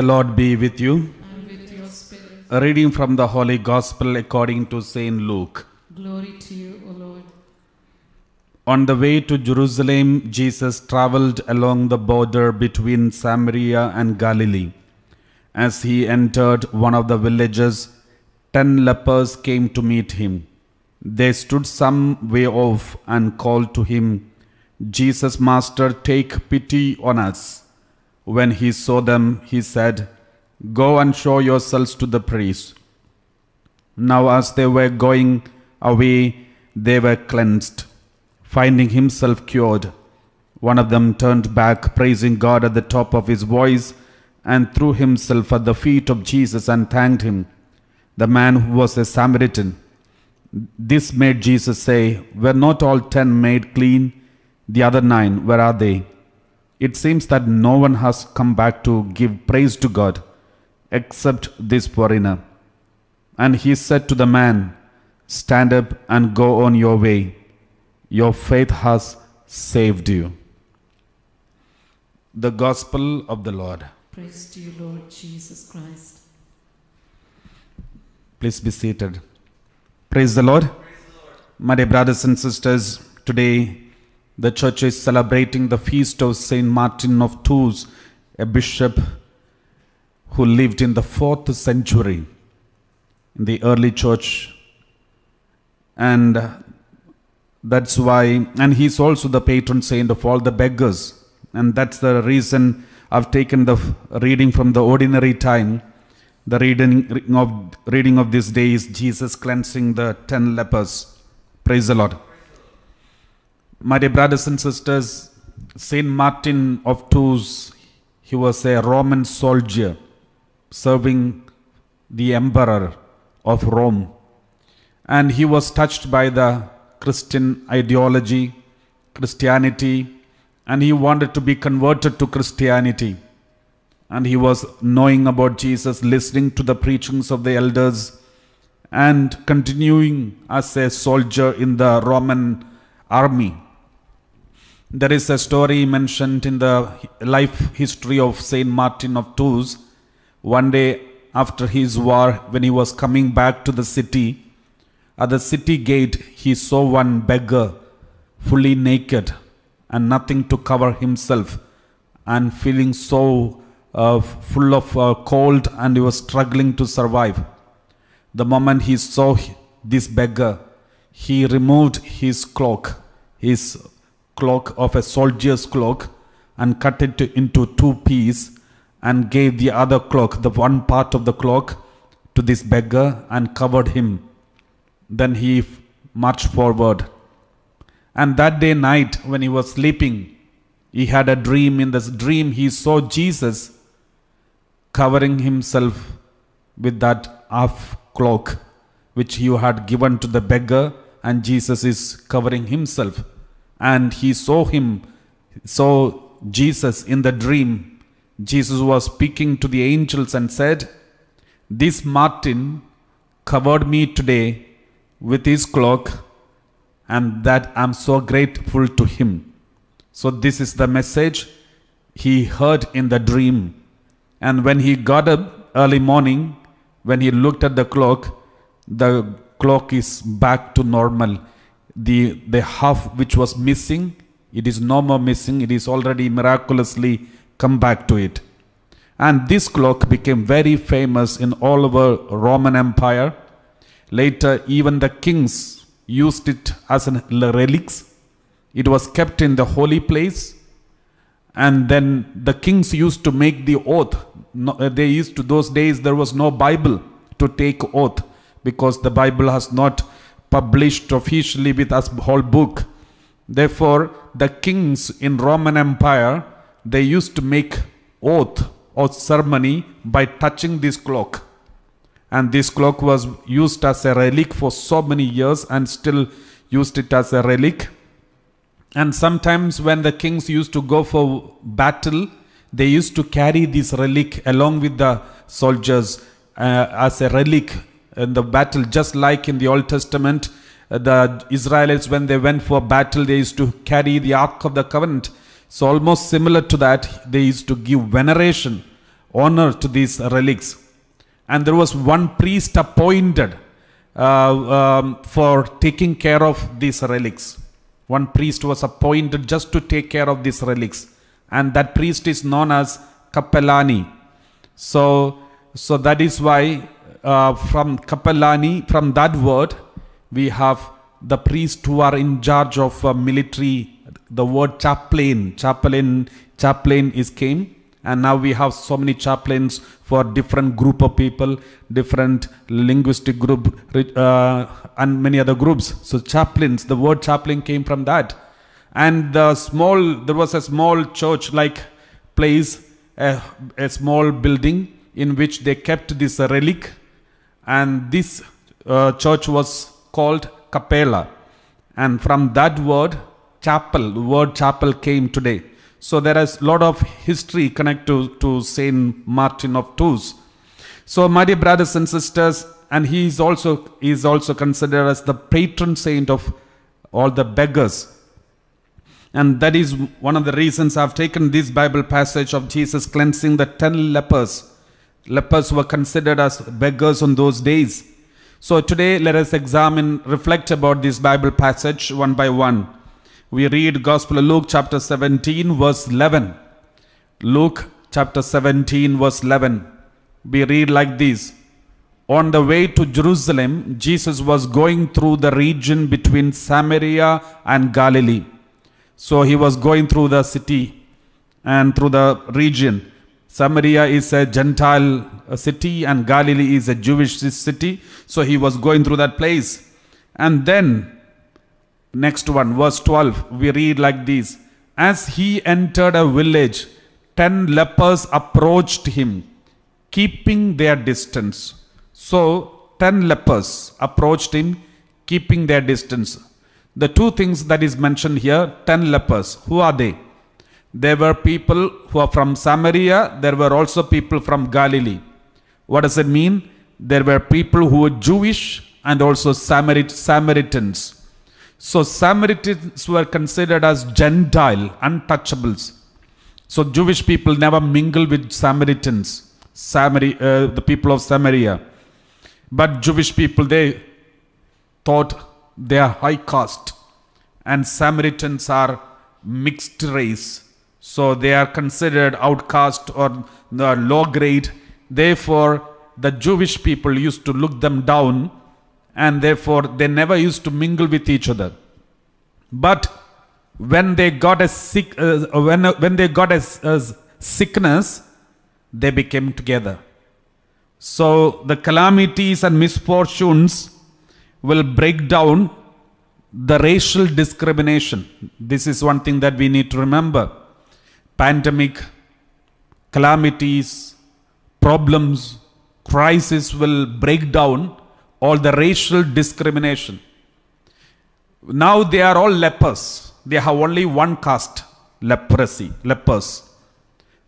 The Lord be with you. and with your spirit. A reading from the Holy Gospel according to St. Luke. Glory to you, O Lord. On the way to Jerusalem, Jesus traveled along the border between Samaria and Galilee. As he entered one of the villages, ten lepers came to meet him. They stood some way off and called to him, Jesus, Master, take pity on us. When he saw them, he said, Go and show yourselves to the priests. Now, as they were going away, they were cleansed. Finding himself cured, one of them turned back, praising God at the top of his voice, and threw himself at the feet of Jesus and thanked him. The man who was a Samaritan. This made Jesus say, Were not all ten made clean? The other nine, where are they? It seems that no one has come back to give praise to God except this foreigner. And he said to the man, Stand up and go on your way. Your faith has saved you. The Gospel of the Lord. Praise to you, Lord Jesus Christ. Please be seated. Praise the Lord. My dear brothers and sisters, today the church is celebrating the feast of Saint Martin of Tours, a bishop who lived in the fourth century in the early church. And that's why, and he's also the patron saint of all the beggars. And that's the reason I've taken the reading from the ordinary time. The reading of, reading of this day is Jesus cleansing the ten lepers. Praise the Lord. My dear brothers and sisters, Saint Martin of Tours, he was a Roman soldier serving the emperor of Rome. And he was touched by the Christian ideology, Christianity, and he wanted to be converted to Christianity. And he was knowing about Jesus, listening to the preachings of the elders, and continuing as a soldier in the Roman army. There is a story mentioned in the life history of Saint Martin of Tours. One day after his war, when he was coming back to the city, at the city gate, he saw one beggar fully naked and nothing to cover himself, and feeling so uh, full of uh, cold, and he was struggling to survive. The moment he saw this beggar, he removed his cloak, his cloak of a soldier's cloak, and cut it into two pieces, and gave the other cloak, the one part of the cloak, to this beggar and covered him. Then he marched forward. And that day night, when he was sleeping, he had a dream. In this dream, he saw Jesus covering himself with that half cloak which he had given to the beggar, and Jesus is covering himself. And he saw him, saw Jesus in the dream. Jesus was speaking to the angels and said, This Martin covered me today with his cloak, and that I'm so grateful to him. So, this is the message he heard in the dream. And when he got up early morning, when he looked at the clock, the clock is back to normal. The, the half which was missing, it is no more missing, it is already miraculously come back to it. And this clock became very famous in all over Roman Empire. Later, even the kings used it as an relics. It was kept in the holy place. And then the kings used to make the oath. No, uh, they used to, those days, there was no Bible to take oath because the Bible has not published officially with us whole book. Therefore, the kings in Roman Empire, they used to make oath or ceremony by touching this clock. And this clock was used as a relic for so many years and still used it as a relic. And sometimes when the kings used to go for battle, they used to carry this relic along with the soldiers uh, as a relic in the battle, just like in the Old Testament. uh, the Israelites, when they went for battle, they used to carry the Ark of the Covenant. So, almost similar to that, they used to give veneration honor to these relics. And there was one priest appointed uh, um, for taking care of these relics. One priest was appointed just to take care of these relics. And that priest is known as Kapelani. So, so that is why uh, from Kapelani, from that word, we have the priests who are in charge of uh, military. The word chaplain, chaplain, chaplain is came, and now we have so many chaplains for different group of people, different linguistic group, uh, and many other groups. So chaplains, the word chaplain came from that, and the small there was a small church-like place, a, a small building in which they kept this relic, and this uh, church was called Capella. And from that word, chapel, the word chapel came today. So there is a lot of history connected to, to Saint Martin of Tours. So my dear brothers and sisters, and he is also he is also considered as the patron saint of all the beggars. And that is one of the reasons I've taken this Bible passage of Jesus cleansing the ten lepers. Lepers were considered as beggars on those days. So today let us examine, reflect about this Bible passage one by one. We read Gospel of Luke chapter 17 verse 11. Luke chapter 17 verse 11. We read like this. On the way to Jerusalem, Jesus was going through the region between Samaria and Galilee. So he was going through the city and through the region. Samaria is a Gentile city and Galilee is a Jewish city. So he was going through that place. And then, next one, verse 12, we read like this As he entered a village, ten lepers approached him, keeping their distance. So, ten lepers approached him, keeping their distance. The two things that is mentioned here, ten lepers, who are they? There were people who are from Samaria, there were also people from Galilee. What does it mean? There were people who were Jewish and also Samarit- Samaritans. So Samaritans were considered as Gentile, untouchables. So Jewish people never mingle with Samaritans, Samari, uh, the people of Samaria. But Jewish people, they thought they are high caste and Samaritans are mixed race. So they are considered outcast or the low grade. Therefore, the Jewish people used to look them down and therefore they never used to mingle with each other. But when they got a sick, uh, when, when they got a, a sickness, they became together. So the calamities and misfortunes will break down the racial discrimination. This is one thing that we need to remember. Pandemic, calamities, problems, crisis will break down all the racial discrimination. Now they are all lepers. They have only one caste, leprosy, lepers.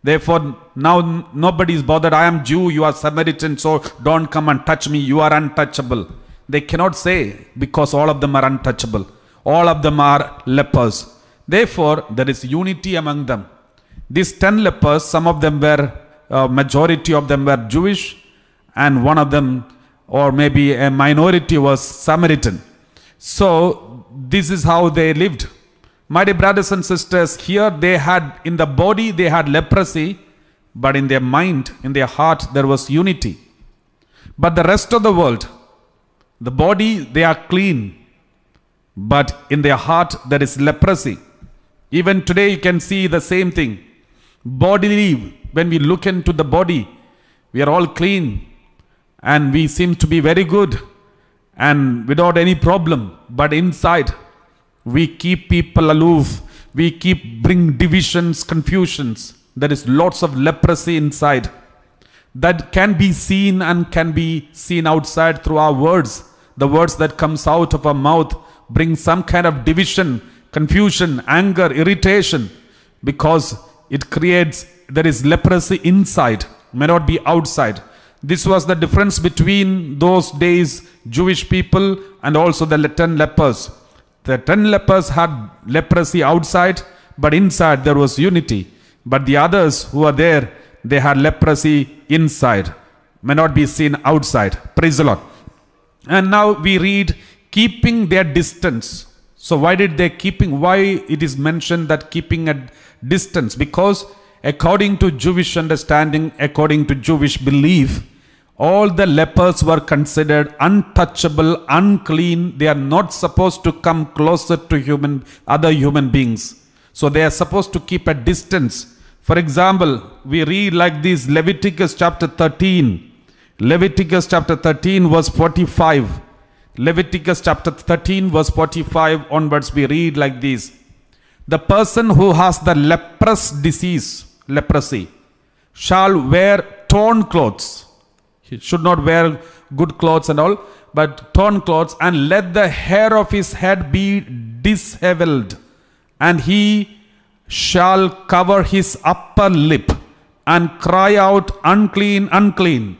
Therefore, now nobody is bothered. I am Jew, you are Samaritan, so don't come and touch me. You are untouchable. They cannot say because all of them are untouchable. All of them are lepers. Therefore, there is unity among them. These ten lepers, some of them were, uh, majority of them were Jewish, and one of them, or maybe a minority, was Samaritan. So, this is how they lived. My dear brothers and sisters, here they had, in the body, they had leprosy, but in their mind, in their heart, there was unity. But the rest of the world, the body, they are clean, but in their heart, there is leprosy. Even today, you can see the same thing. Bodily, when we look into the body, we are all clean and we seem to be very good and without any problem. But inside, we keep people aloof. We keep bring divisions, confusions. There is lots of leprosy inside that can be seen and can be seen outside through our words. The words that comes out of our mouth bring some kind of division, confusion, anger, irritation because it creates there is leprosy inside, may not be outside. This was the difference between those days Jewish people and also the ten lepers. The ten lepers had leprosy outside, but inside there was unity. But the others who are there, they had leprosy inside, may not be seen outside. Praise the Lord. And now we read keeping their distance. So why did they keeping why it is mentioned that keeping a distance? Because according to Jewish understanding, according to Jewish belief, all the lepers were considered untouchable, unclean. They are not supposed to come closer to human other human beings. So they are supposed to keep a distance. For example, we read like this Leviticus chapter 13. Leviticus chapter 13 verse 45. Leviticus chapter 13 verse 45 onwards we read like this. The person who has the leprous disease, leprosy, shall wear torn clothes. He should not wear good clothes and all, but torn clothes, and let the hair of his head be disheveled, and he shall cover his upper lip and cry out, Unclean, unclean.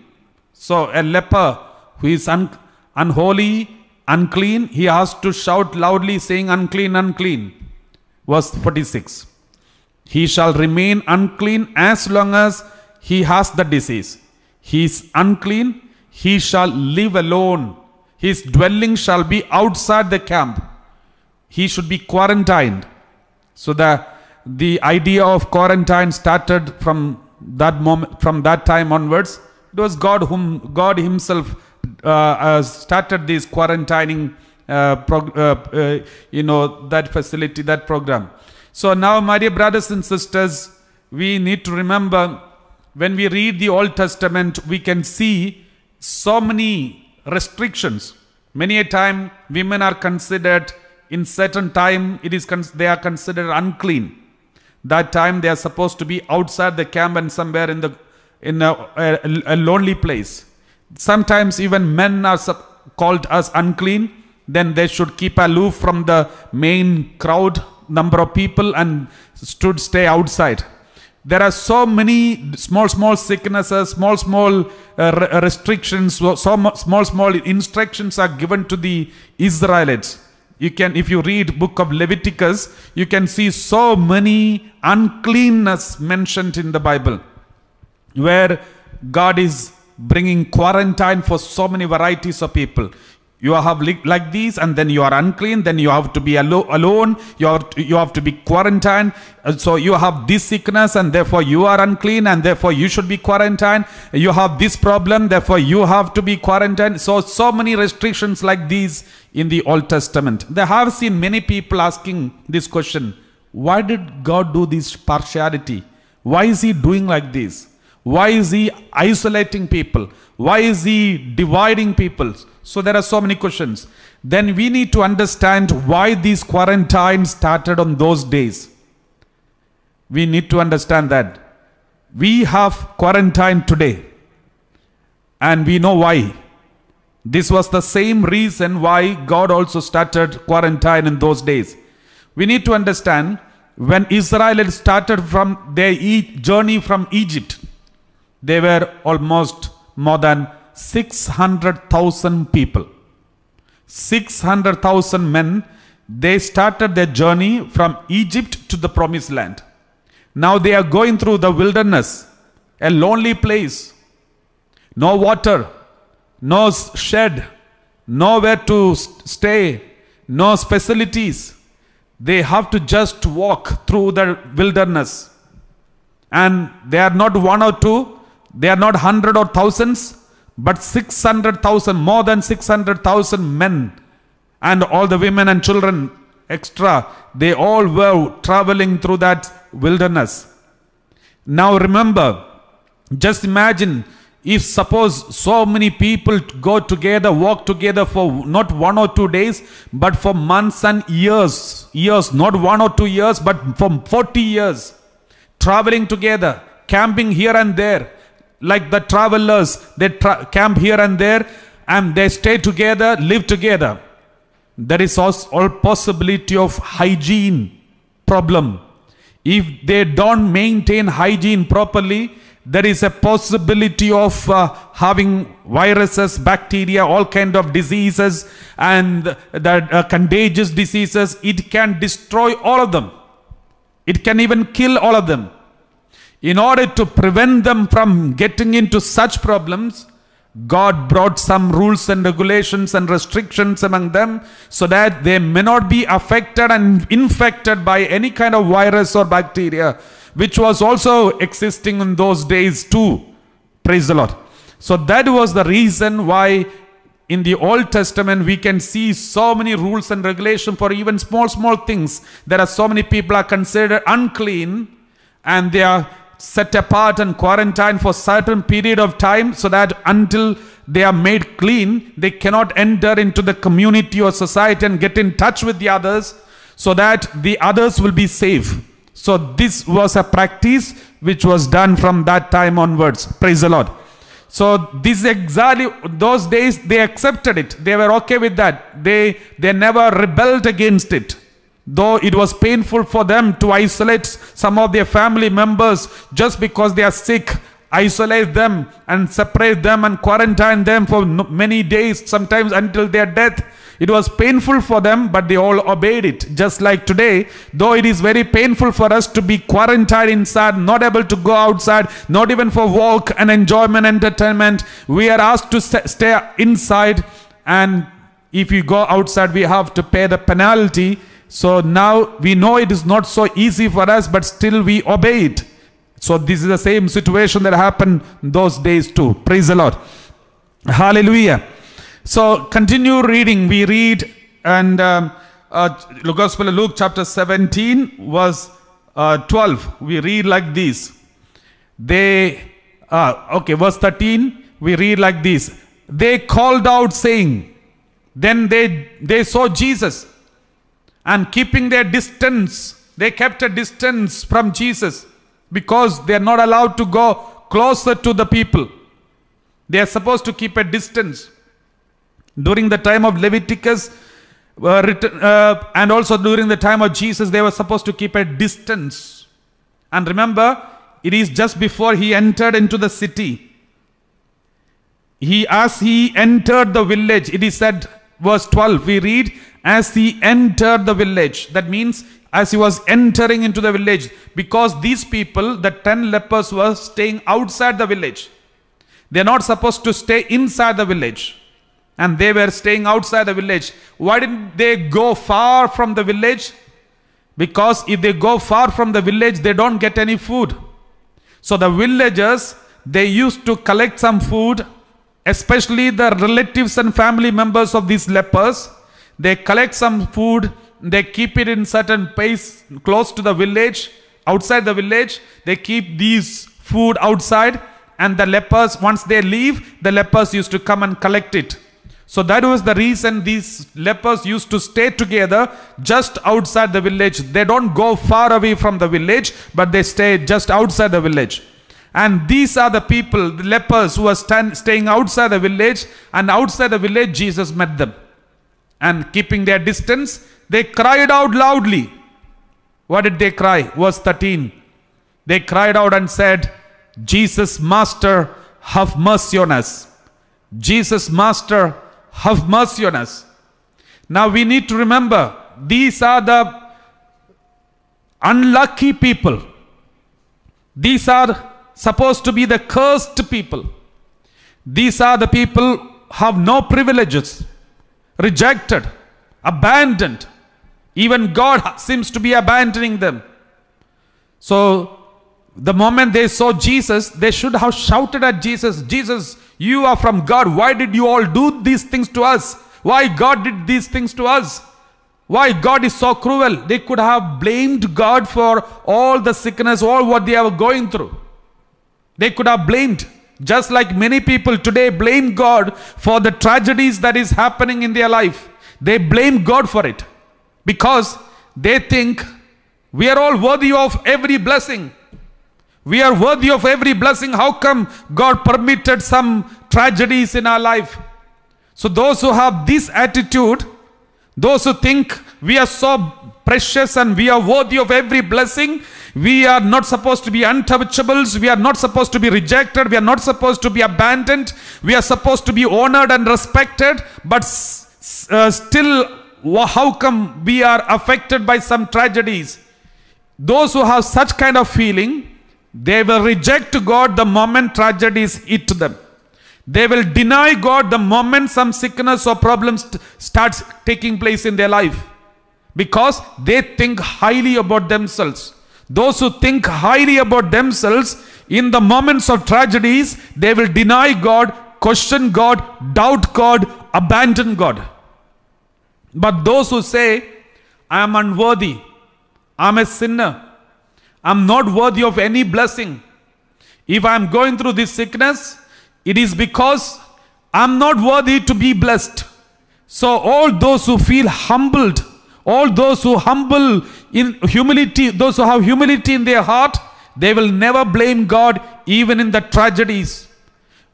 So, a leper who is un- unholy, unclean, he has to shout loudly, saying, Unclean, unclean. Verse 46 He shall remain unclean as long as he has the disease. He is unclean, he shall live alone. His dwelling shall be outside the camp. He should be quarantined. So the the idea of quarantine started from that moment, from that time onwards. It was God whom God Himself uh, uh, started this quarantining, uh, uh, you know, that facility, that program. So now, my dear brothers and sisters, we need to remember when we read the Old Testament, we can see so many restrictions. Many a time, women are considered in certain time it is they are considered unclean. That time they are supposed to be outside the camp and somewhere in the in a, a, a lonely place. Sometimes even men are called as unclean. Then they should keep aloof from the main crowd number of people and should stay outside there are so many small small sicknesses small small uh, restrictions so small small instructions are given to the israelites you can if you read book of leviticus you can see so many uncleanness mentioned in the bible where god is bringing quarantine for so many varieties of people. You have like these and then you are unclean then you have to be alo- alone you have to, you have to be quarantined. So you have this sickness and therefore you are unclean and therefore you should be quarantined. You have this problem therefore you have to be quarantined. So so many restrictions like these in the old testament. They have seen many people asking this question why did god do this partiality? Why is he doing like this why is he isolating people? Why is he dividing people? So there are so many questions. Then we need to understand why these quarantines started on those days. We need to understand that. We have quarantine today. And we know why. This was the same reason why God also started quarantine in those days. We need to understand when Israel started from their journey from Egypt, they were almost more than 600,000 people. 600,000 men. They started their journey from Egypt to the promised land. Now they are going through the wilderness, a lonely place. No water, no shed, nowhere to stay, no facilities. They have to just walk through the wilderness. And they are not one or two, they are not hundred or thousands, but 600,000, more than 600,000 men, and all the women and children extra, they all were traveling through that wilderness. Now remember, just imagine if suppose so many people go together, walk together for not one or two days, but for months and years, years, not one or two years, but for 40 years, traveling together, camping here and there, like the travelers, they tra- camp here and there, and they stay together, live together. There is also all possibility of hygiene problem. If they don't maintain hygiene properly, there is a possibility of uh, having viruses, bacteria, all kind of diseases, and the uh, contagious diseases. It can destroy all of them. It can even kill all of them. In order to prevent them from getting into such problems, God brought some rules and regulations and restrictions among them so that they may not be affected and infected by any kind of virus or bacteria, which was also existing in those days too. Praise the Lord. So that was the reason why in the Old Testament we can see so many rules and regulations for even small, small things. There are so many people are considered unclean and they are set apart and quarantined for certain period of time so that until they are made clean they cannot enter into the community or society and get in touch with the others so that the others will be safe. So this was a practice which was done from that time onwards. Praise the lord. So this exactly those days they accepted it. They were okay with that. They they never rebelled against it Though it was painful for them to isolate some of their family members just because they are sick, isolate them and separate them and quarantine them for many days, sometimes until their death. It was painful for them, but they all obeyed it. Just like today, though it is very painful for us to be quarantined inside, not able to go outside, not even for walk and enjoyment, entertainment, we are asked to stay inside. And if you go outside, we have to pay the penalty. So now we know it is not so easy for us, but still we obey it. So this is the same situation that happened those days too. Praise the Lord. Hallelujah. So continue reading. We read and um, uh, Gospel of Luke chapter 17 verse uh, 12. We read like this. They, uh, okay, verse 13, we read like this. They called out saying, then they, they saw Jesus and keeping their distance, they kept a distance from Jesus because they are not allowed to go closer to the people. They are supposed to keep a distance. During the time of Leviticus, uh, written, uh, and also during the time of Jesus, they were supposed to keep a distance. And remember, it is just before he entered into the city. He, as he entered the village, it is said, verse 12, we read, as he entered the village. That means as he was entering into the village, because these people, the 10 lepers, were staying outside the village. They're not supposed to stay inside the village. And they were staying outside the village. Why didn't they go far from the village? Because if they go far from the village, they don't get any food. So the villagers, they used to collect some food, especially the relatives and family members of these lepers. They collect some food, they keep it in certain place close to the village, outside the village. They keep these food outside, and the lepers, once they leave, the lepers used to come and collect it. So that was the reason these lepers used to stay together just outside the village. They don't go far away from the village, but they stay just outside the village. And these are the people, the lepers who are stand, staying outside the village, and outside the village, Jesus met them. And keeping their distance, they cried out loudly. What did they cry? Verse 13. They cried out and said, Jesus, Master, have mercy on us. Jesus, Master, have mercy on us. Now we need to remember these are the unlucky people. These are supposed to be the cursed people. These are the people have no privileges, rejected, abandoned. Even God seems to be abandoning them. So the moment they saw Jesus, they should have shouted at Jesus, Jesus, you are from God. Why did you all do these things to us? Why God did these things to us? Why God is so cruel? They could have blamed God for all the sickness, all what they are going through. They could have blamed. Just like many people today blame God for the tragedies that is happening in their life. They blame God for it. Because they think we are all worthy of every blessing. We are worthy of every blessing. How come God permitted some tragedies in our life? So, those who have this attitude, those who think we are so precious and we are worthy of every blessing, we are not supposed to be untouchables, we are not supposed to be rejected, we are not supposed to be abandoned, we are supposed to be honored and respected, but uh, still, how come we are affected by some tragedies? Those who have such kind of feeling, They will reject God the moment tragedies hit them. They will deny God the moment some sickness or problems starts taking place in their life because they think highly about themselves. Those who think highly about themselves in the moments of tragedies, they will deny God, question God, doubt God, abandon God. But those who say, I am unworthy, I am a sinner, I am not worthy of any blessing. If I am going through this sickness, it is because I am not worthy to be blessed. So, all those who feel humbled, all those who humble in humility, those who have humility in their heart, they will never blame God even in the tragedies.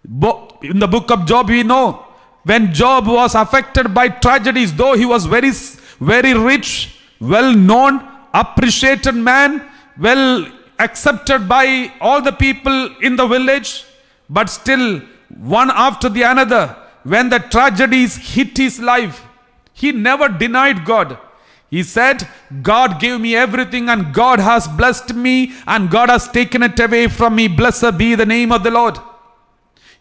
In the book of Job, we know when Job was affected by tragedies, though he was very, very rich, well known, appreciated man, well accepted by all the people in the village, but still, one after the another, when the tragedies hit his life, he never denied God. He said, God gave me everything and God has blessed me and God has taken it away from me. Blessed be the name of the Lord.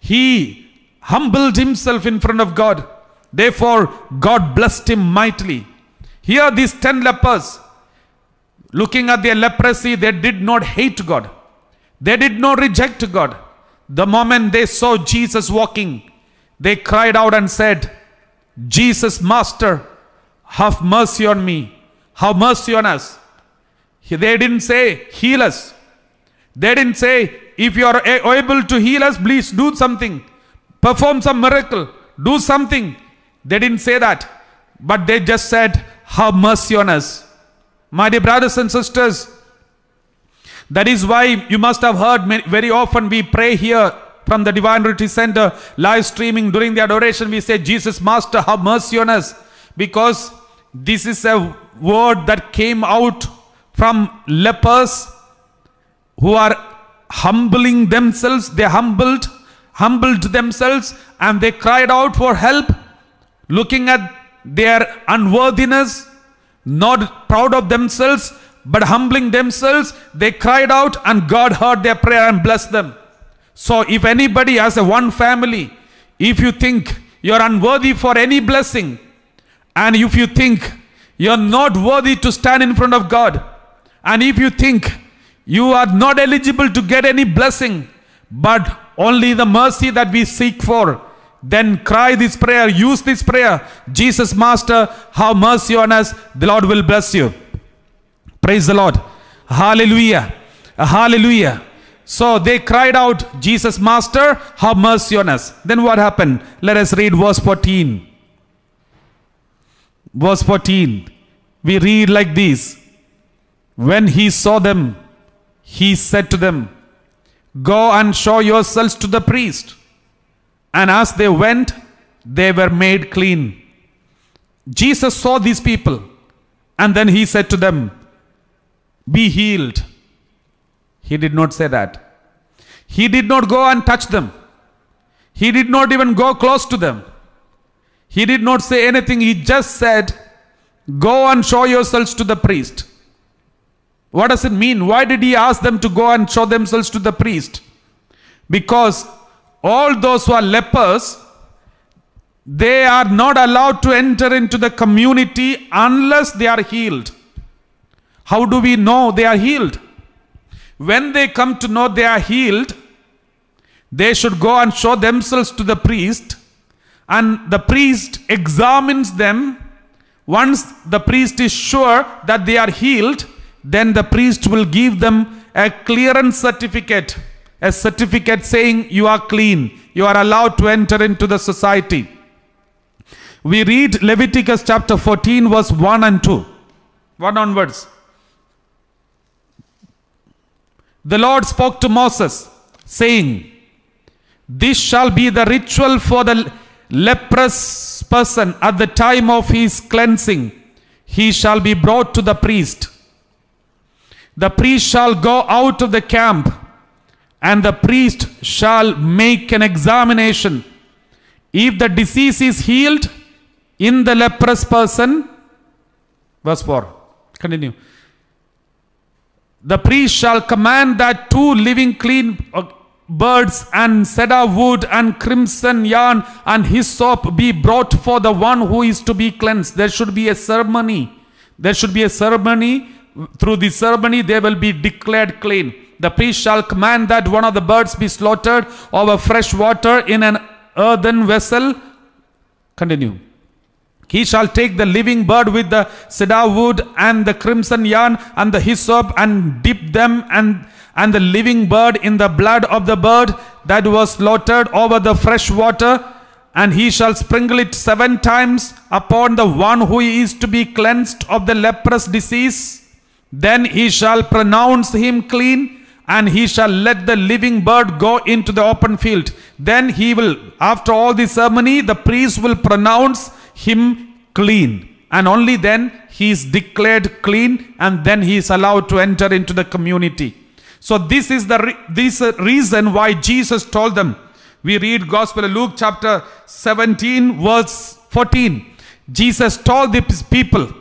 He humbled himself in front of God. Therefore, God blessed him mightily. Here, these ten lepers, looking at their leprosy, they did not hate God. They did not reject God. The moment they saw Jesus walking, they cried out and said, Jesus, Master, have mercy on me. Have mercy on us. They didn't say, heal us. They didn't say, if you are able to heal us, please do something. Perform some miracle. Do something. They didn't say that. But they just said, have mercy on us. My dear brothers and sisters, that is why you must have heard very often we pray here from the Divine Retreat Center, live streaming during the adoration. We say, Jesus, Master, have mercy on us. Because this is a word that came out from lepers who are humbling themselves. They humbled, humbled themselves, and they cried out for help, looking at their unworthiness, not proud of themselves, but humbling themselves. They cried out, and God heard their prayer and blessed them. So, if anybody has a one family, if you think you're unworthy for any blessing, and if you think you're not worthy to stand in front of God, and if you think you are not eligible to get any blessing, but only the mercy that we seek for, then cry this prayer, use this prayer. Jesus, Master, have mercy on us. The Lord will bless you. Praise the Lord. Hallelujah. Hallelujah. So they cried out, Jesus, Master, have mercy on us. Then what happened? Let us read verse 14. Verse 14. We read like this When he saw them, he said to them, Go and show yourselves to the priest. And as they went, they were made clean. Jesus saw these people, and then he said to them, Be healed. He did not say that. He did not go and touch them. He did not even go close to them. He did not say anything. He just said, Go and show yourselves to the priest. What does it mean? Why did he ask them to go and show themselves to the priest? Because all those who are lepers, they are not allowed to enter into the community unless they are healed. How do we know they are healed? When they come to know they are healed, they should go and show themselves to the priest, and the priest examines them. Once the priest is sure that they are healed, then the priest will give them a clearance certificate, a certificate saying you are clean, you are allowed to enter into the society. We read Leviticus chapter 14, verse 1 and 2. 1 onwards. The Lord spoke to Moses, saying, This shall be the ritual for the leprous person at the time of his cleansing. He shall be brought to the priest. The priest shall go out of the camp, and the priest shall make an examination. If the disease is healed in the leprous person, verse 4, continue. the priest shall command that two living clean birds and cedar wood and crimson yarn and hyssop be brought for the one who is to be cleansed. There should be a ceremony. There should be a ceremony. Through the ceremony, they will be declared clean. The priest shall command that one of the birds be slaughtered over fresh water in an earthen vessel. Continue. He shall take the living bird with the cedar wood and the crimson yarn and the hyssop and dip them and, and the living bird in the blood of the bird that was slaughtered over the fresh water. And he shall sprinkle it seven times upon the one who is to be cleansed of the leprous disease. Then he shall pronounce him clean and he shall let the living bird go into the open field. Then he will, after all the ceremony, the priest will pronounce him clean. And only then he is declared clean and then he is allowed to enter into the community. So this is the re- this uh, reason why Jesus told them. We read Gospel of Luke chapter 17 verse 14. Jesus told the people,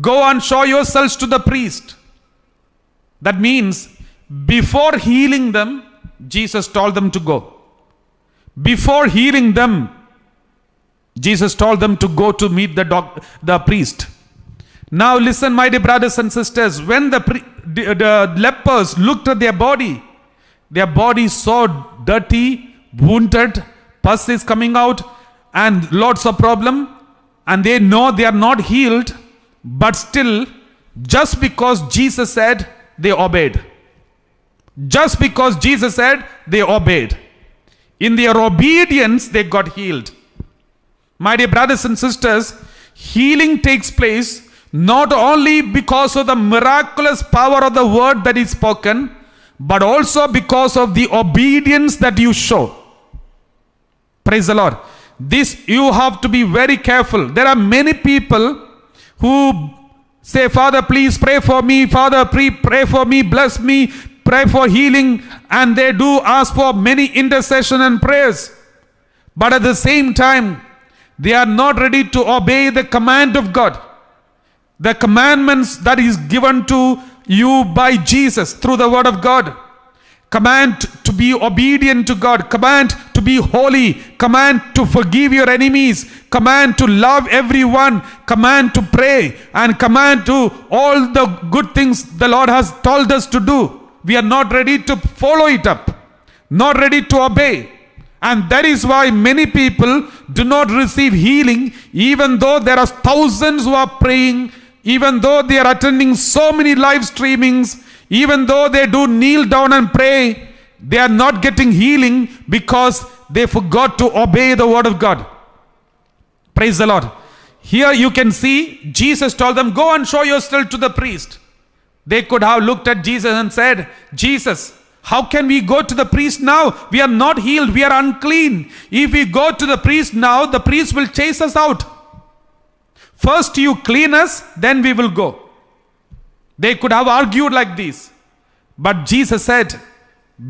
go and show yourselves to the priest. That means before healing them, Jesus told them to go. Before healing them, Jesus told them to go to meet the, doc- the priest. Now, listen, my dear brothers and sisters, when the, pri- the, the lepers looked at their body, their body so dirty, wounded, pus is coming out, and lots of problem, and they know they are not healed, but still, just because Jesus said, they obeyed. Just because Jesus said, they obeyed. In their obedience, they got healed. My dear brothers and sisters, healing takes place not only because of the miraculous power of the word that is spoken, but also because of the obedience that you show. Praise the Lord. This you have to be very careful. There are many people who say, Father, please pray for me. Father, pray, pray for me. Bless me. Pray for healing. And they do ask for many intercession and prayers. But at the same time, they are not ready to obey the command of God. The commandments that is given to you by Jesus through the word of God. Command to be obedient to God. Command to be holy. Command to forgive your enemies. Command to love everyone. Command to pray. And command to all the good things the Lord has told us to do. We are not ready to follow it up. Not ready to obey. And that is why many people do not receive healing, even though there are thousands who are praying, even though they are attending so many live streamings, even though they do kneel down and pray, they are not getting healing because they forgot to obey the word of God. Praise the Lord. Here you can see Jesus told them, Go and show yourself to the priest. They could have looked at Jesus and said, Jesus, how can we go to the priest now? We are not healed, we are unclean. If we go to the priest now, the priest will chase us out. First, you clean us, then we will go. They could have argued like this. But Jesus said,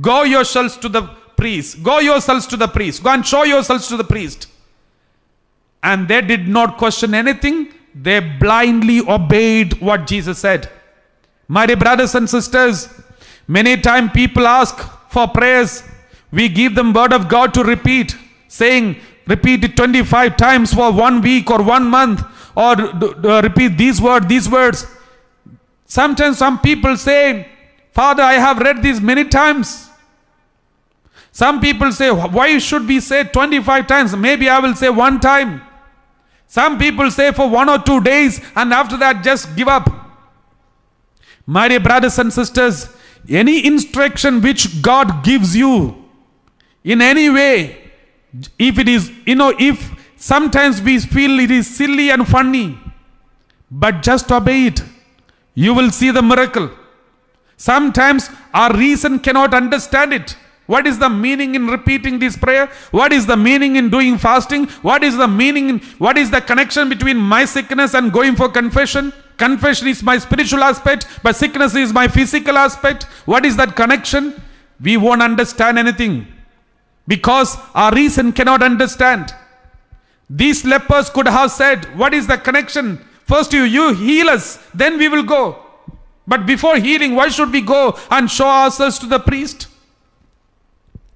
Go yourselves to the priest. Go yourselves to the priest. Go and show yourselves to the priest. And they did not question anything. They blindly obeyed what Jesus said. My dear brothers and sisters, many times people ask for prayers. We give them word of God to repeat, saying, repeat it 25 times for one week or one month, or repeat these words, these words. Sometimes some people say, Father, I have read this many times. Some people say, why should we say 25 times? Maybe I will say one time. Some people say for one or two days and after that just give up. My dear brothers and sisters, any instruction which God gives you in any way, if it is, you know, if sometimes we feel it is silly and funny, but just obey it, you will see the miracle. Sometimes our reason cannot understand it. What is the meaning in repeating this prayer? What is the meaning in doing fasting? What is the meaning in what is the connection between my sickness and going for confession? Confession is my spiritual aspect, but sickness is my physical aspect. What is that connection? We won't understand anything because our reason cannot understand. These lepers could have said, What is the connection? First, you, you heal us, then we will go. But before healing, why should we go and show ourselves to the priest?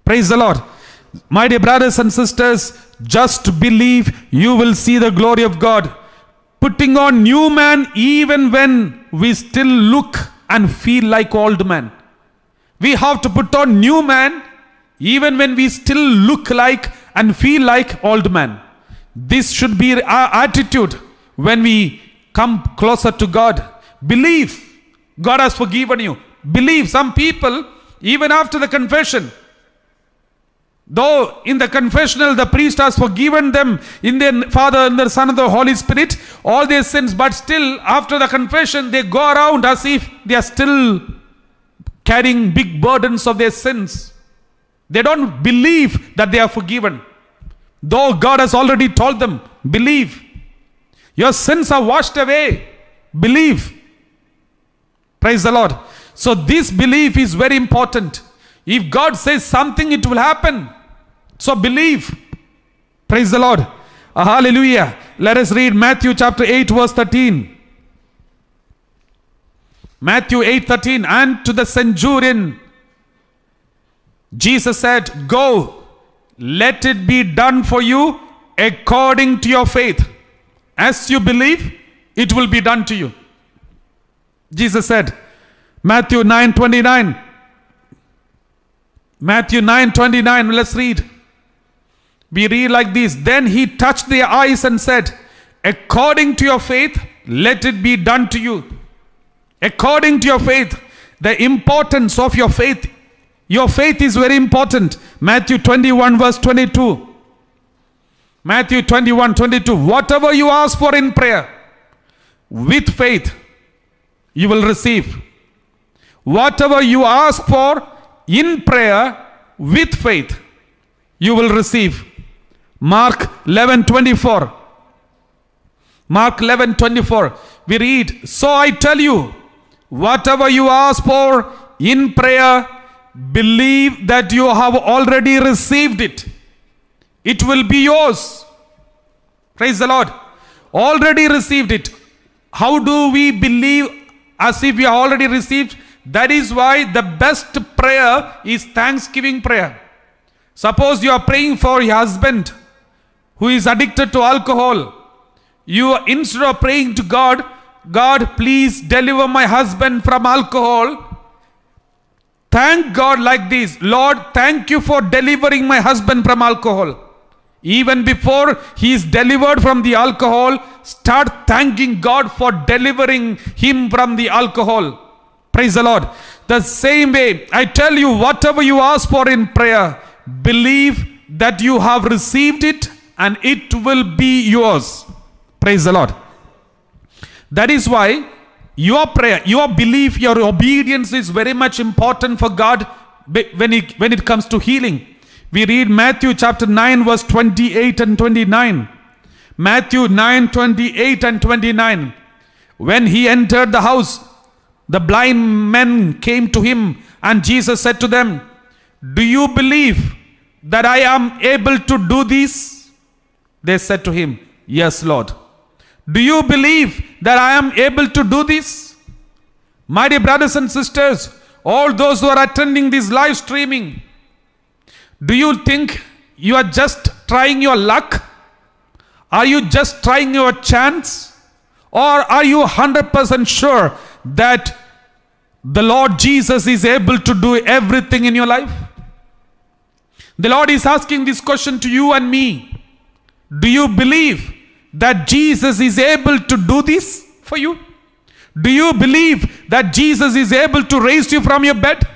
Praise the Lord. My dear brothers and sisters, just believe you will see the glory of God. Putting on new man even when we still look and feel like old man. We have to put on new man even when we still look like and feel like old man. This should be our attitude when we come closer to God. Believe God has forgiven you. Believe some people, even after the confession, Though in the confessional the priest has forgiven them in their Father and their Son and the Holy Spirit all their sins, but still after the confession they go around as if they are still carrying big burdens of their sins. They don't believe that they are forgiven. Though God has already told them, believe. Your sins are washed away. Believe. Praise the Lord. So this belief is very important. If God says something, it will happen. So believe. Praise the Lord. Uh, hallelujah. Let us read Matthew chapter 8, verse 13. Matthew 8 13. And to the centurion, Jesus said, Go, let it be done for you according to your faith. As you believe, it will be done to you. Jesus said, Matthew 9 29. Matthew 9 29. Let's read. We read like this Then he touched their eyes and said, According to your faith, let it be done to you. According to your faith, the importance of your faith. Your faith is very important. Matthew 21, verse 22. Matthew 21, 22. Whatever you ask for in prayer, with faith, you will receive. Whatever you ask for in prayer, with faith, you will receive. Mark 11 24. Mark 11 24. We read, So I tell you, whatever you ask for in prayer, believe that you have already received it. It will be yours. Praise the Lord. Already received it. How do we believe as if we have already received? That is why the best prayer is thanksgiving prayer. Suppose you are praying for your husband who is addicted to alcohol. You instead of praying to God, God, please deliver my husband from alcohol. Thank God like this Lord, thank you for delivering my husband from alcohol. Even before he is delivered from the alcohol, start thanking God for delivering him from the alcohol. Praise the Lord. The same way, I tell you, whatever you ask for in prayer, believe that you have received it and it will be yours. Praise the Lord. That is why your prayer, your belief, your obedience is very much important for God when it, when it comes to healing. We read Matthew chapter 9, verse 28 and 29. Matthew 9, 28 and 29. When he entered the house, the blind men came to him, and Jesus said to them, Do you believe that I am able to do this? They said to him, Yes, Lord. Do you believe that I am able to do this? My dear brothers and sisters, all those who are attending this live streaming, do you think you are just trying your luck? Are you just trying your chance? Or are you 100% sure that the Lord Jesus is able to do everything in your life? The Lord is asking this question to you and me. Do you believe that Jesus is able to do this for you? Do you believe that Jesus is able to raise you from your bed?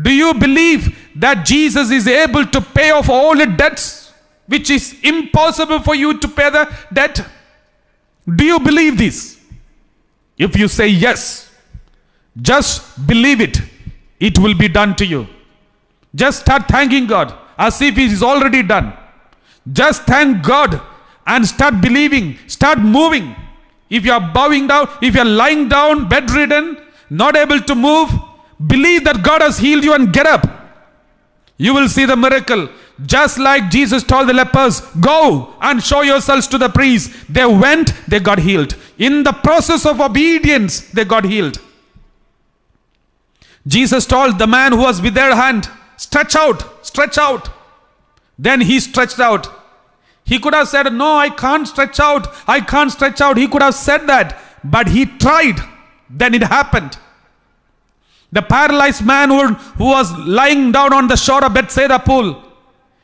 Do you believe that Jesus is able to pay off all your debts, which is impossible for you to pay the debt? Do you believe this? If you say yes, just believe it, it will be done to you. Just start thanking God as if it is already done. Just thank God and start believing, start moving. If you are bowing down, if you are lying down, bedridden, not able to move, believe that God has healed you and get up. You will see the miracle. Just like Jesus told the lepers, go and show yourselves to the priest. They went, they got healed. In the process of obedience, they got healed. Jesus told the man who was with their hand, Stretch out, stretch out. Then he stretched out. He could have said, No, I can't stretch out. I can't stretch out. He could have said that. But he tried. Then it happened. The paralyzed man who, was lying down on the shore of Bethsaida pool,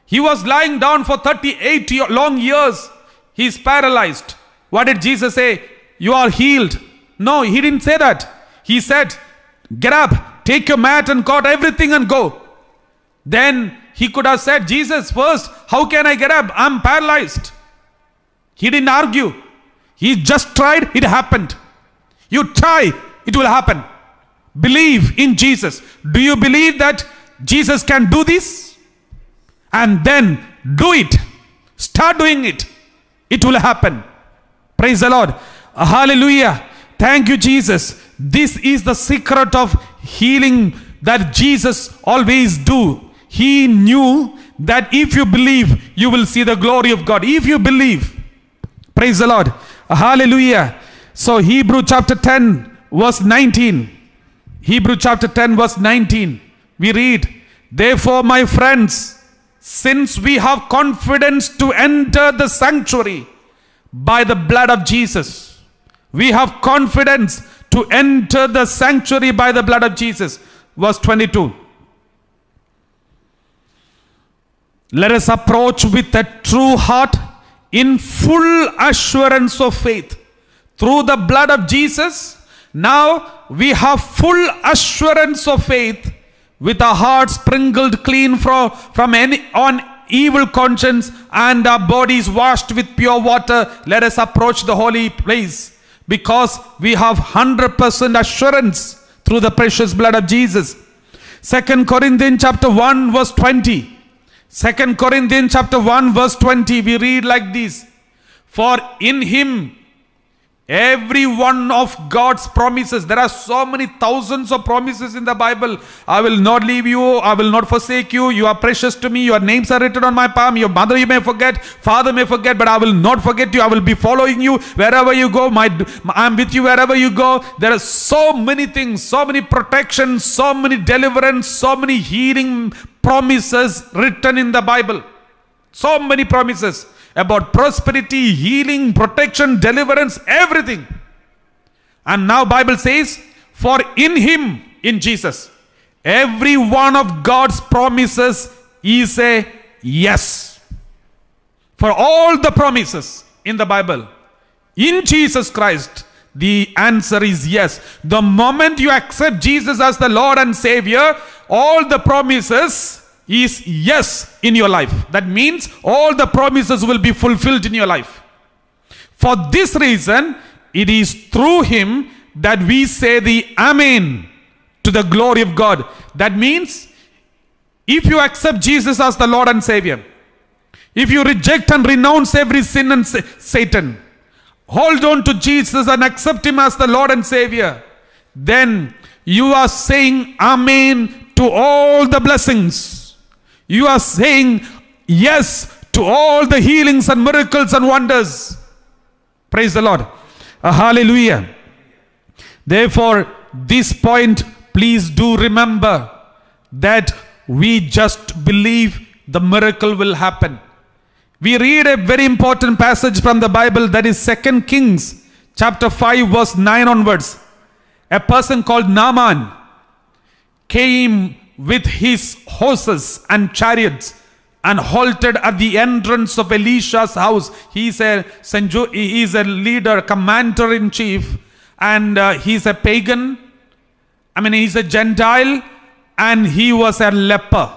he was lying down for 38 ye- long years. He's paralyzed. What did Jesus say? You are healed. No, he didn't say that. He said, Get up, take your mat and got everything and go. Then he could have said, Jesus, first, how can I get up? I'm paralyzed. He didn't argue. He just tried, it happened. You try, it will happen. Believe in Jesus. Do you believe that Jesus can do this? And then do it. Start doing it. It will happen. Praise the Lord. Hallelujah. Thank you, Jesus. This is the secret of healing that Jesus always do. He knew that if you believe, you will see the glory of God. If you believe, praise the Lord. Hallelujah. So Hebrew chapter 10 verse 19. Hebrew chapter 10 verse 19. We read, Therefore, my friends, since we have confidence to enter the sanctuary by the blood of Jesus, we have confidence to enter the sanctuary by the blood of Jesus. Verse 22. Let us approach with a true heart in full assurance of faith. Through the blood of Jesus, now we have full assurance of faith with our hearts sprinkled clean from, from any on evil conscience and our bodies washed with pure water. Let us approach the holy place because we have 100% assurance through the precious blood of Jesus. Second Corinthians chapter 1 verse 20. Second Corinthians chapter 1 verse 20 we read like this. For in him every one of God's promises there are so many thousands of promises in the Bible. I will not leave you I will not forsake you. You are precious to me. Your names are written on my palm. Your mother you may forget father may forget but I will not forget you. I will be following you wherever you go. My I'm with you wherever you go. There are so many things so many protections so many deliverance so many healing promises written in the Bible. So many promises about prosperity, healing, protection, deliverance, everything. And now Bible says, for in him, in Jesus, every one of God's promises is a yes. For all the promises in the Bible, in Jesus Christ, the answer is yes. The moment you accept Jesus as the Lord and Savior, all the promises is yes in your life. That means all the promises will be fulfilled in your life. For this reason, it is through Him that we say the Amen to the glory of God. That means if you accept Jesus as the Lord and Savior, if you reject and renounce every sin and sa- Satan, hold on to Jesus and accept Him as the Lord and Savior, then you are saying Amen to all the blessings. You are saying yes to all the healings and miracles and wonders. Praise the Lord. Uh, hallelujah. Therefore, this point, please do remember that we just believe the miracle will happen. We read a very important passage from the Bible that is Second Kings chapter 5 verse 9 onwards. A person called Naaman came with his horses and chariots and halted at the entrance of Elisha's house. He is a, he is a leader, commander in chief, and uh, he's a pagan. I mean, he's a Gentile, and he was a leper.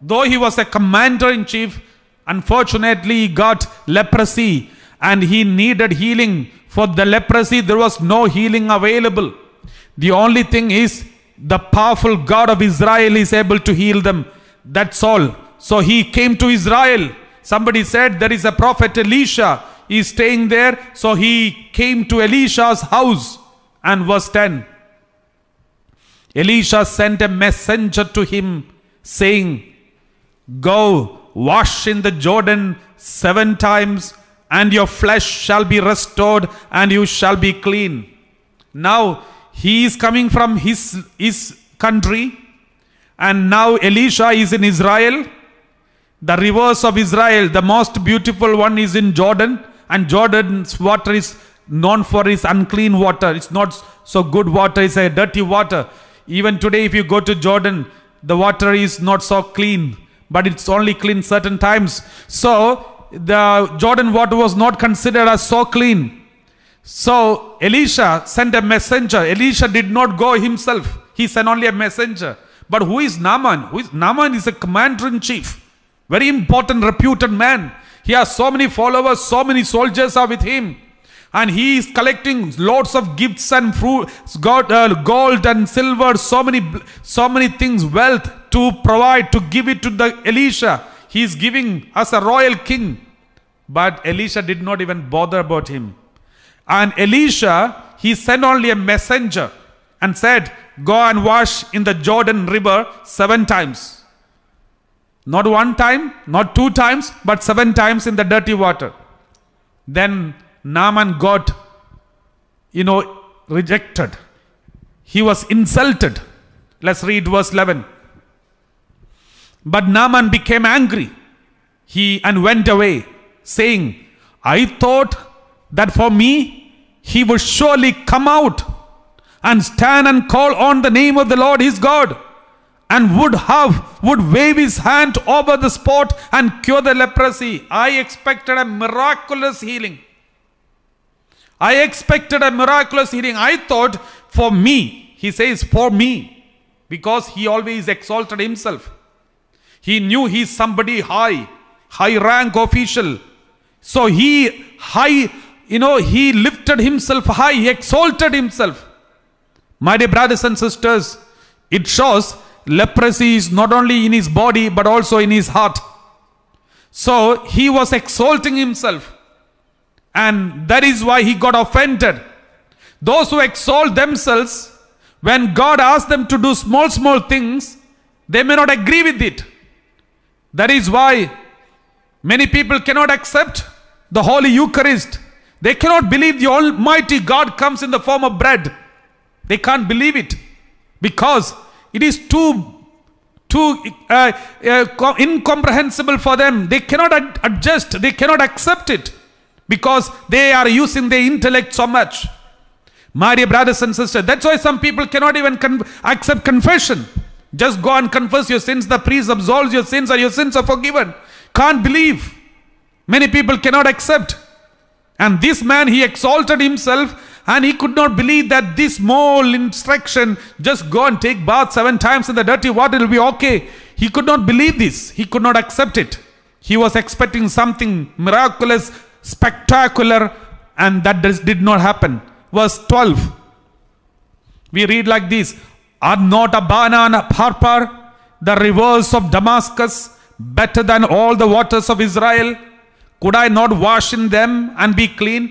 Though he was a commander in chief, unfortunately, he got leprosy and he needed healing. For the leprosy, there was no healing available. The only thing is, the powerful God of Israel is able to heal them. That's all. So he came to Israel. Somebody said there is a prophet Elisha. He is staying there. So he came to Elisha's house. And verse 10 Elisha sent a messenger to him, saying, Go, wash in the Jordan seven times, and your flesh shall be restored, and you shall be clean. Now, he is coming from his, his country, and now Elisha is in Israel. The rivers of Israel, the most beautiful one is in Jordan, and Jordan's water is known for its unclean water. It's not so good water, it's a dirty water. Even today, if you go to Jordan, the water is not so clean, but it's only clean certain times. So, the Jordan water was not considered as so clean. So Elisha sent a messenger. Elisha did not go himself. He sent only a messenger. But who is Naaman? Who is Naaman is a commander in chief. Very important, reputed man. He has so many followers, so many soldiers are with him. And he is collecting lots of gifts and fruit, got uh, gold and silver, so many, so many things, wealth to provide, to give it to the Elisha. He is giving as a royal king. But Elisha did not even bother about him. And Elisha, he sent only a messenger and said, Go and wash in the Jordan River seven times. Not one time, not two times, but seven times in the dirty water. Then Naaman got, you know, rejected. He was insulted. Let's read verse 11. But Naaman became angry. He and went away, saying, I thought that for me he would surely come out and stand and call on the name of the Lord his God and would have would wave his hand over the spot and cure the leprosy. I expected a miraculous healing. I expected a miraculous healing. I thought for me he says for me because he always exalted himself. He knew he's somebody high high rank official. So he high you know, he lifted himself high, he exalted himself. My dear brothers and sisters, it shows leprosy is not only in his body but also in his heart. So he was exalting himself, and that is why he got offended. Those who exalt themselves, when God asks them to do small, small things, they may not agree with it. That is why many people cannot accept the Holy Eucharist they cannot believe the Almighty God comes in the form of bread. They can't believe it because it is too too uh, uh, incomprehensible for them. They cannot ad- adjust. They cannot accept it because they are using their intellect so much. My dear brothers and sisters, that's why some people cannot even con- accept confession. Just go and confess your sins. The priest absolves your sins, and your sins are forgiven. Can't believe. Many people cannot accept. And this man, he exalted himself and he could not believe that this small instruction, just go and take bath seven times in the dirty water, it'll be okay. He could not believe this. He could not accept it. He was expecting something miraculous, spectacular, and that did not happen. Verse 12. We read like this Are not Abana and Pharpar, the rivers of Damascus, better than all the waters of Israel? Could I not wash in them and be clean?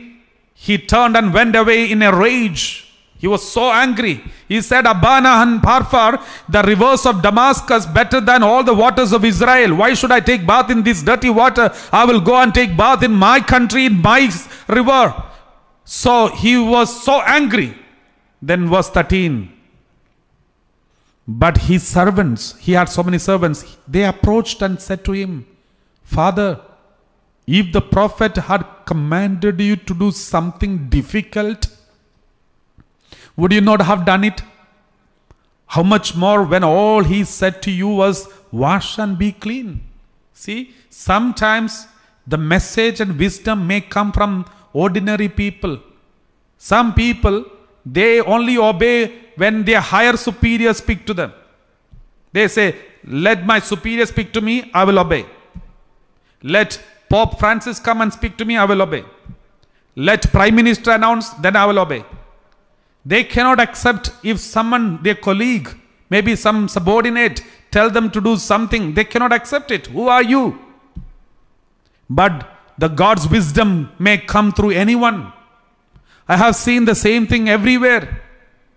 He turned and went away in a rage. He was so angry. He said, Abana and Pharpar, the rivers of Damascus, better than all the waters of Israel. Why should I take bath in this dirty water? I will go and take bath in my country, in my river. So he was so angry. Then verse 13. But his servants, he had so many servants, they approached and said to him, Father, if the prophet had commanded you to do something difficult, would you not have done it? How much more when all he said to you was, Wash and be clean? See, sometimes the message and wisdom may come from ordinary people. Some people, they only obey when their higher superior speak to them. They say, Let my superior speak to me, I will obey. Let Pope Francis come and speak to me, I will obey. Let Prime Minister announce, then I will obey. They cannot accept if someone, their colleague, maybe some subordinate, tell them to do something, they cannot accept it. Who are you? But the God's wisdom may come through anyone. I have seen the same thing everywhere.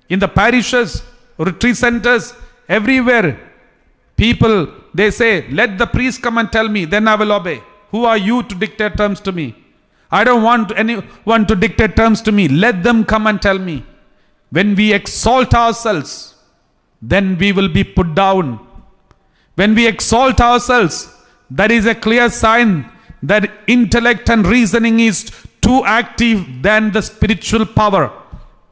In the parishes, retreat centers, everywhere. People, they say, let the priest come and tell me, then I will obey. Who are you to dictate terms to me? I don't want anyone to dictate terms to me. Let them come and tell me. When we exalt ourselves, then we will be put down. When we exalt ourselves, that is a clear sign that intellect and reasoning is too active than the spiritual power.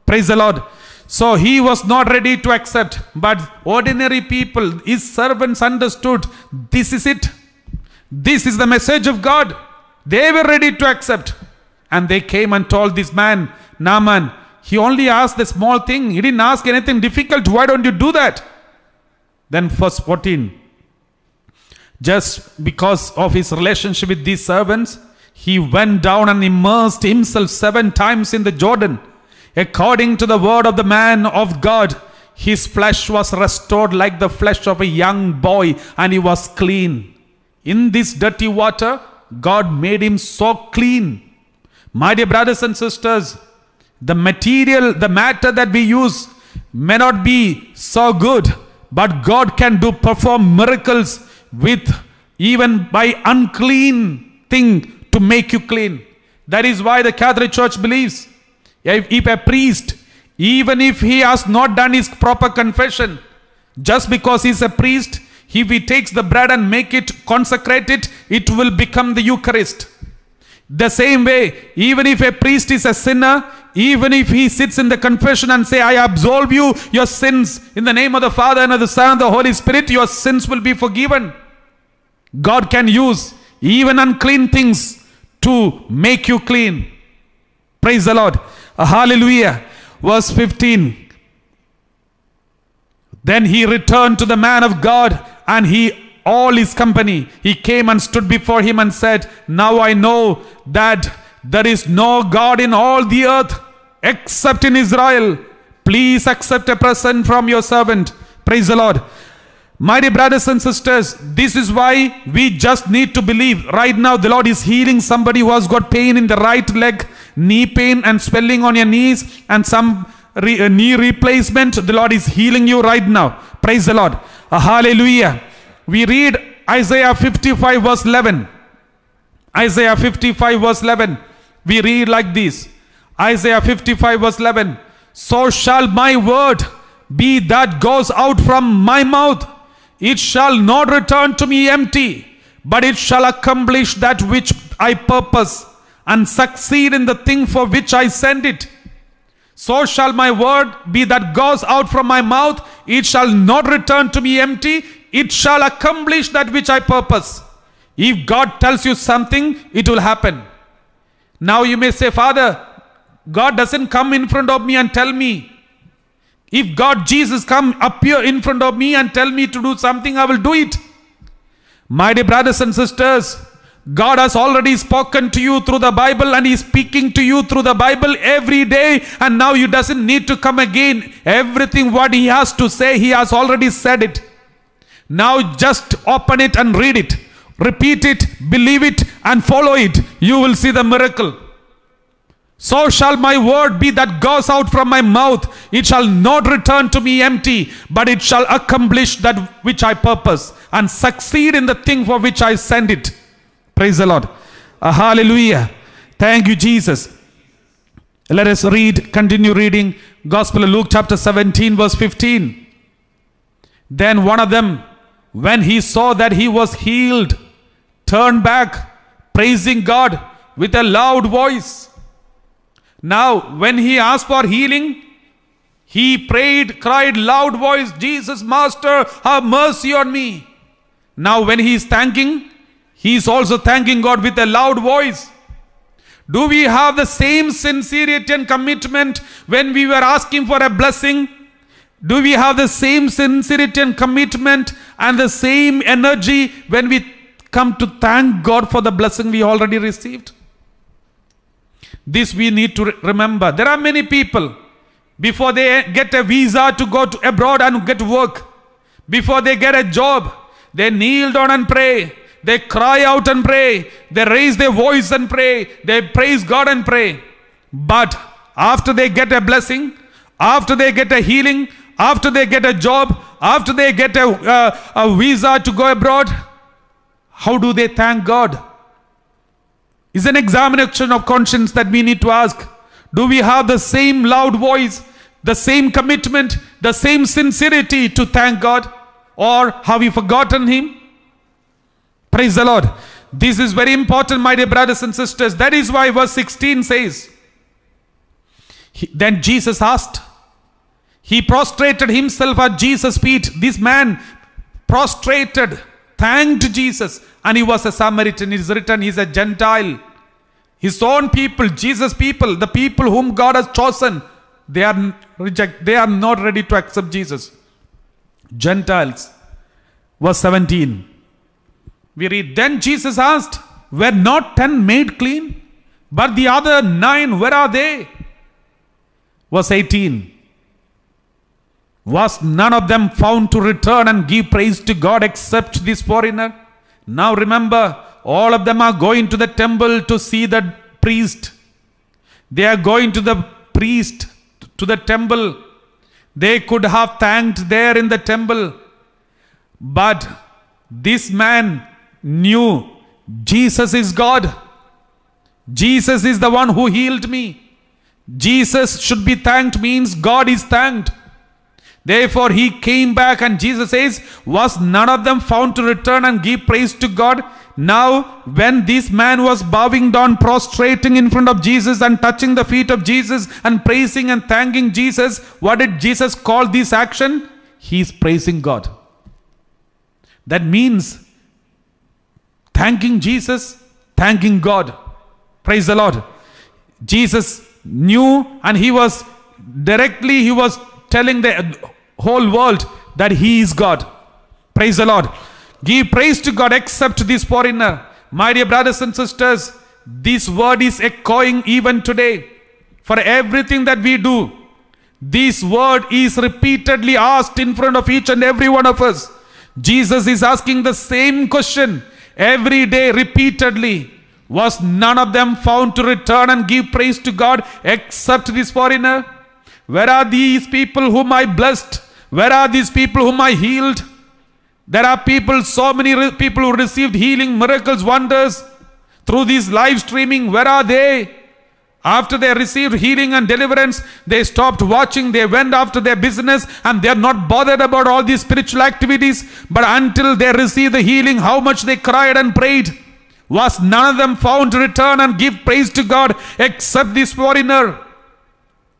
Praise the Lord. So he was not ready to accept, but ordinary people, his servants understood this is it. This is the message of God. They were ready to accept. And they came and told this man, Naaman, he only asked the small thing. He didn't ask anything difficult. Why don't you do that? Then, verse 14. Just because of his relationship with these servants, he went down and immersed himself seven times in the Jordan. According to the word of the man of God, his flesh was restored like the flesh of a young boy, and he was clean. In this dirty water, God made him so clean. My dear brothers and sisters, the material, the matter that we use may not be so good, but God can do perform miracles with even by unclean thing to make you clean. That is why the Catholic Church believes if, if a priest, even if he has not done his proper confession, just because he's a priest, if he takes the bread and make it, consecrate it, it will become the Eucharist. The same way, even if a priest is a sinner, even if he sits in the confession and say, I absolve you your sins in the name of the Father and of the Son and the Holy Spirit, your sins will be forgiven. God can use even unclean things to make you clean. Praise the Lord. Hallelujah. Verse 15. Then he returned to the man of God and he all his company. He came and stood before him and said, Now I know that there is no God in all the earth except in Israel. Please accept a present from your servant. Praise the Lord. My dear brothers and sisters, this is why we just need to believe. Right now, the Lord is healing somebody who has got pain in the right leg, knee pain, and swelling on your knees, and some re- uh, knee replacement. The Lord is healing you right now. Praise the Lord. Hallelujah. We read Isaiah 55, verse 11. Isaiah 55, verse 11. We read like this Isaiah 55, verse 11. So shall my word be that goes out from my mouth. It shall not return to me empty, but it shall accomplish that which I purpose and succeed in the thing for which I send it. So shall my word be that goes out from my mouth. It shall not return to me empty. It shall accomplish that which I purpose. If God tells you something, it will happen. Now you may say, Father, God doesn't come in front of me and tell me. If God, Jesus, come appear in front of me and tell me to do something, I will do it. My dear brothers and sisters, God has already spoken to you through the Bible and He's speaking to you through the Bible every day. And now you doesn't need to come again. Everything what He has to say, He has already said it. Now just open it and read it. Repeat it, believe it, and follow it. You will see the miracle. So shall my word be that goes out from my mouth. It shall not return to me empty, but it shall accomplish that which I purpose and succeed in the thing for which I send it. Praise the Lord. Uh, hallelujah. Thank you, Jesus. Let us read, continue reading Gospel of Luke chapter 17, verse 15. Then one of them, when he saw that he was healed, turned back, praising God with a loud voice. Now, when he asked for healing, he prayed, cried loud voice, Jesus, Master, have mercy on me. Now, when he is thanking, he is also thanking God with a loud voice. Do we have the same sincerity and commitment when we were asking for a blessing? Do we have the same sincerity and commitment and the same energy when we come to thank God for the blessing we already received? This we need to re- remember. There are many people before they get a visa to go to abroad and get work, before they get a job, they kneel down and pray. They cry out and pray. They raise their voice and pray. They praise God and pray. But after they get a blessing, after they get a healing, after they get a job, after they get a, uh, a visa to go abroad, how do they thank God? Is an examination of conscience that we need to ask. Do we have the same loud voice the same commitment, the same sincerity to thank God? Or have we forgotten Him? Praise the Lord. This is very important, my dear brothers and sisters. That is why verse 16 says, he- Then Jesus asked, He prostrated himself at Jesus' feet. This man prostrated, thanked Jesus, and he was a Samaritan. It is written, He's a Gentile. His own people, Jesus' people, the people whom God has chosen, they are reject, they are not ready to accept Jesus. Gentiles. Verse 17. We read, Then Jesus asked, Were not ten made clean? But the other nine, where are they? Verse 18. Was none of them found to return and give praise to God except this foreigner? Now remember, all of them are going to the temple to see the priest. They are going to the priest, to the temple. They could have thanked there in the temple. But this man knew Jesus is God. Jesus is the one who healed me. Jesus should be thanked means God is thanked. Therefore, he came back, and Jesus says, Was none of them found to return and give praise to God? Now, when this man was bowing down, prostrating in front of Jesus and touching the feet of Jesus and praising and thanking Jesus, what did Jesus call this action? He is praising God. That means thanking Jesus, thanking God. Praise the Lord. Jesus knew and he was directly, he was telling the whole world that he is God. Praise the Lord. Give praise to God except this foreigner. My dear brothers and sisters, this word is echoing even today. For everything that we do, this word is repeatedly asked in front of each and every one of us. Jesus is asking the same question every day, repeatedly. Was none of them found to return and give praise to God except this foreigner? Where are these people whom I blessed? Where are these people whom I healed? There are people, so many people who received healing, miracles, wonders through this live streaming. Where are they? After they received healing and deliverance, they stopped watching, they went after their business, and they are not bothered about all these spiritual activities. But until they received the healing, how much they cried and prayed. Was none of them found to return and give praise to God except this foreigner?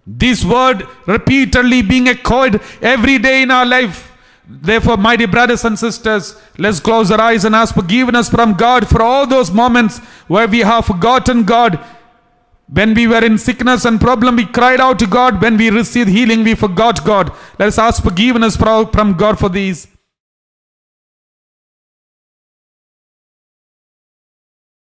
This word repeatedly being echoed every day in our life. Therefore, mighty brothers and sisters, let's close our eyes and ask forgiveness from God for all those moments where we have forgotten God. When we were in sickness and problem, we cried out to God. When we received healing, we forgot God. Let us ask forgiveness from God for these.